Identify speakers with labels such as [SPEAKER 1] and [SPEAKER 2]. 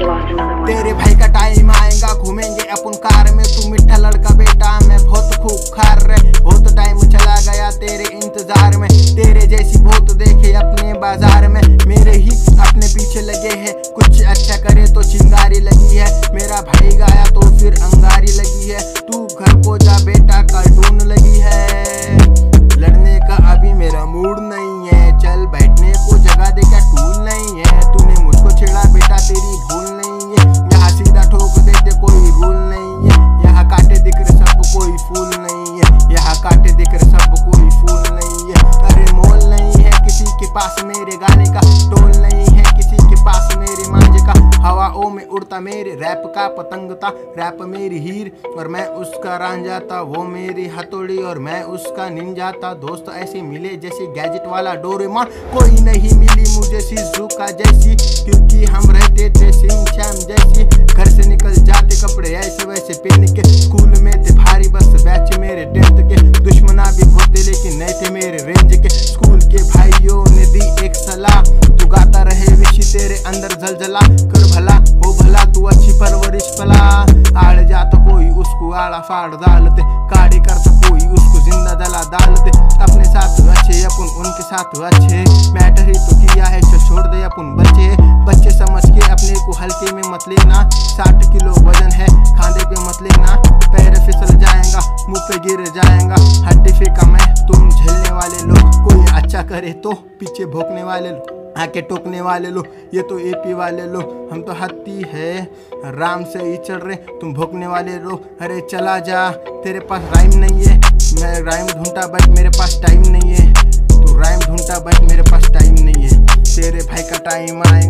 [SPEAKER 1] तेरे भाई का टाइम आएगा, घूमेंगे अपन कार में। तू मिठा लड़का बेटा, मैं बहुत खूब खार रहे। बहुत टाइम चला गया तेरे इंतज़ार में। तेरे जैसी बहुत देखे अपने बाज़ार में। मेरे ही अपने पीछे लगे हैं, कुछ अच्छा कर पास मेरे गाने का टोल नहीं है किसी के पास मेरे मांझे का। हवाओं में उड़ता मेरे रैप का पतंग था, रैप मेरी हीर, और मैं उसका रांझा था, वो मेरी हथौड़ी, और मैं उसका निंजा था। दोस्त ऐसे मिले जैसे गैजेट वाला डोरेमोन। कोई नहीं मिली मुझे शिजुका जैसी, क्योंकि हम रहते थे सिंह श्याम जैसी। घर से निकल जाते कपड़े ऐसे वैसे पहन के अंदर जलजला, कर भला, हो भला, तू अच्छी परवरिश पला आड़ जाता कोई उसको आड़ा फाड़ डालते काड़ी करता कोई उसको ज़िंदा जला डालते अपने साथ अच्छे, अपन उनके साथ अच्छे। मैटर ही तो किया है छोड़ दे अपन बच्चे बच्चे समझ के अपने को हल्के में मत लेना। साठ किलो वज़न है, खांदे पे मत लेना। पैर फिसल जाएगा, मुँह पे गिर जाएगा। हड्डी फेंका मैं, तुम झेलने वाले लोग। कोई अच्छा करे तो पीछे भोंकने वाले लोग। आके टोकने वाले लो, ये तो एपी वाले लो, हम तो हत्ती है। राम से ही चल रहे, तुम भोंकने वाले लो। अरे चला जा, तेरे पास राइम नहीं है। मैं राइम ढूंढता बट मेरे पास टाइम नहीं है। तू राइम ढूंढता बट मेरे पास टाइम नहीं है। तेरे भाई का टाइम आए